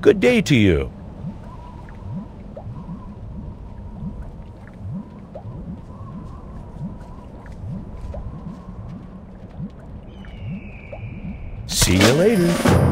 Good day to you. See you later.